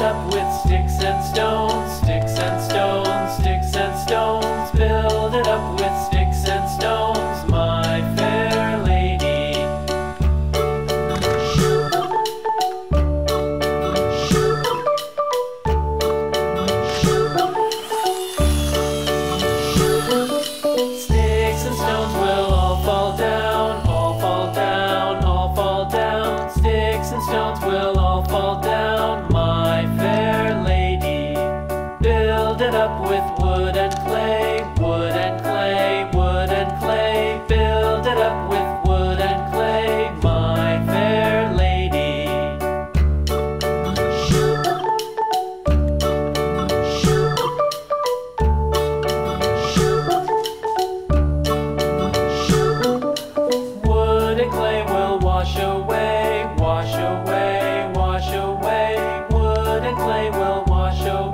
up with sticks and stones. up with wood and clay, wood and clay, wood and clay. Build it up with wood and clay, my fair lady. Shoo. Shoo. Shoo. Wood and clay will wash away, wash away, wash away. Wood and clay will wash away.